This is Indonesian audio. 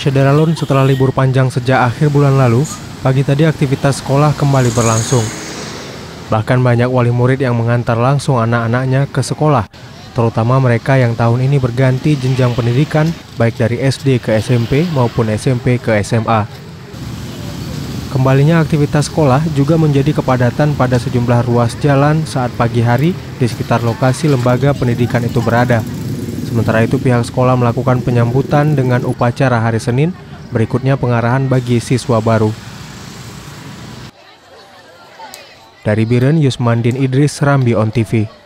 Syederalun setelah libur panjang sejak akhir bulan lalu, pagi tadi aktivitas sekolah kembali berlangsung. Bahkan banyak wali murid yang mengantar langsung anak-anaknya ke sekolah, terutama mereka yang tahun ini berganti jenjang pendidikan baik dari SD ke SMP maupun SMP ke SMA. Kembalinya aktivitas sekolah juga menjadi kepadatan pada sejumlah ruas jalan saat pagi hari di sekitar lokasi lembaga pendidikan itu berada. Sementara itu pihak sekolah melakukan penyambutan dengan upacara hari Senin, berikutnya pengarahan bagi siswa baru. Dari Biren Yusmandin Idris, Rambi On TV.